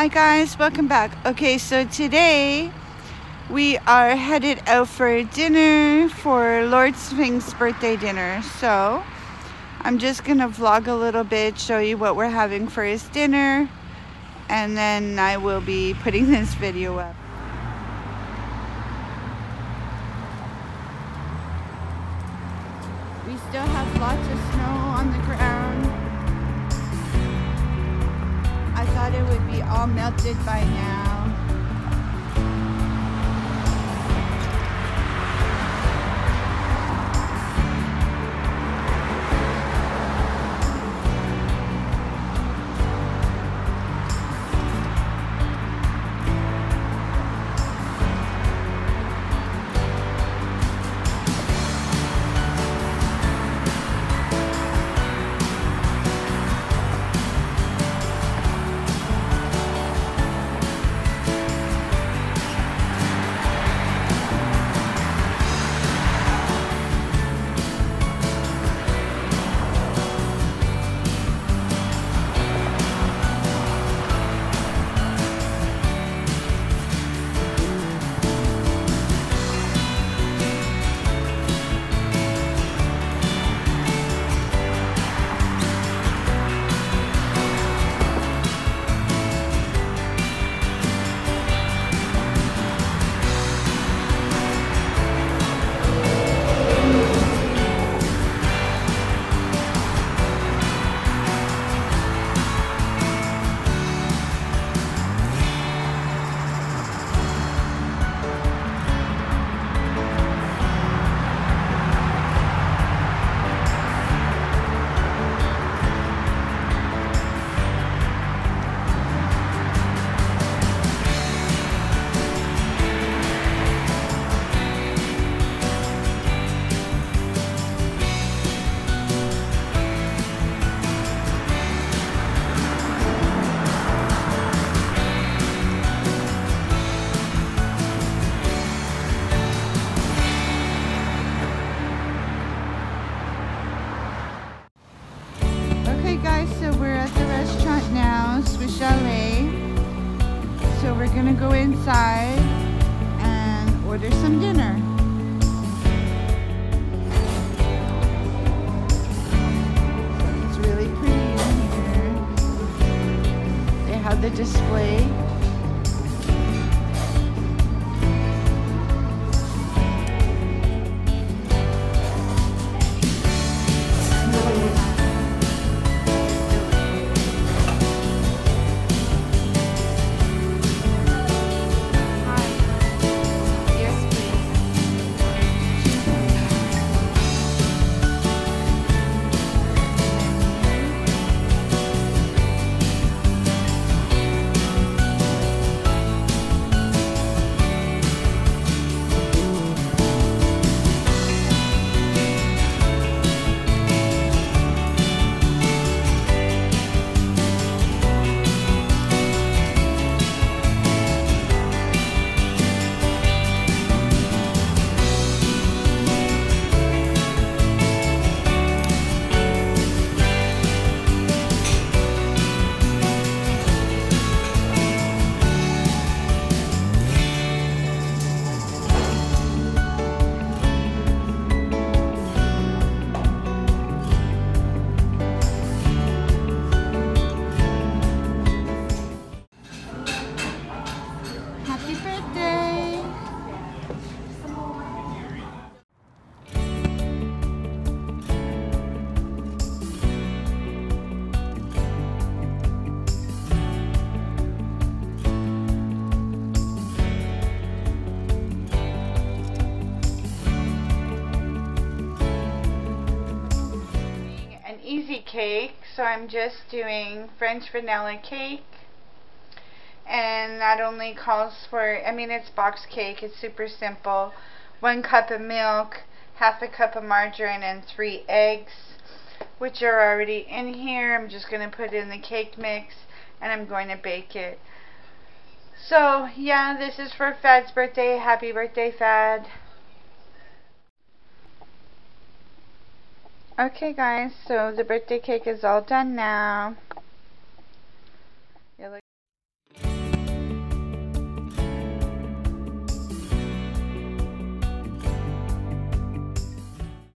Hi guys, welcome back. Okay, so today we are headed out for dinner for Lord Sphinx birthday dinner. So I'm just gonna vlog a little bit, show you what we're having for his dinner, and then I will be putting this video up. We still have lots of snow on the ground. Would be all melted by now. Chalet. So we're gonna go inside and order some dinner. It's really pretty in here. They have the display. Cake, so I'm just doing French vanilla cake and that only calls for, I mean it's box cake, it's super simple. One cup of milk, half a cup of margarine, and three eggs, which are already in here. I'm just going to put in the cake mix, and I'm going to bake it. So, yeah, this is for Fad's birthday. Happy birthday, Fad. Okay guys, so the birthday cake is all done now.